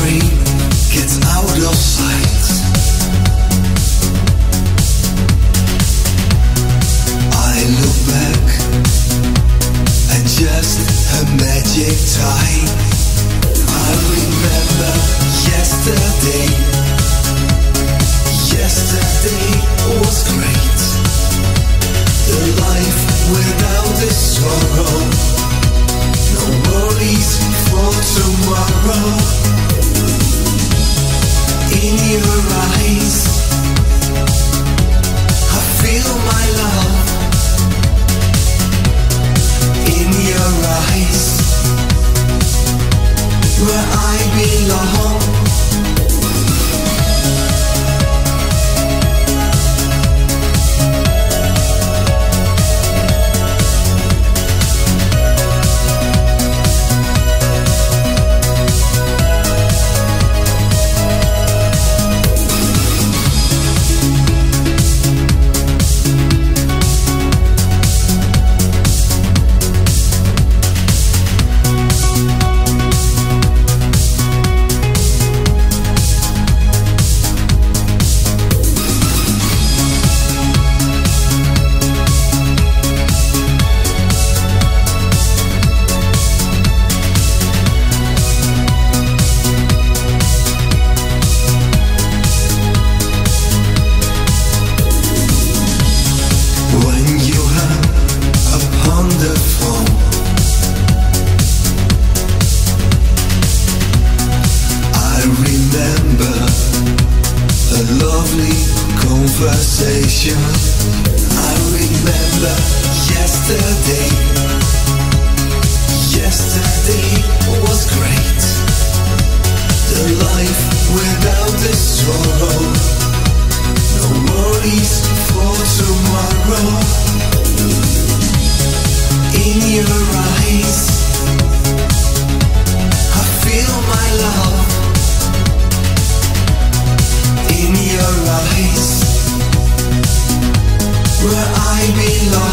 free. be your home. sweet conversation. I remember yesterday. place where I belong.